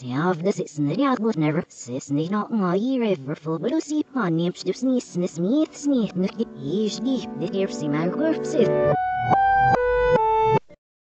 Tiaf de sisneriad wordt never sis niet not nga hier ever voor belusi han neemt dus niet snis niet sniet nog is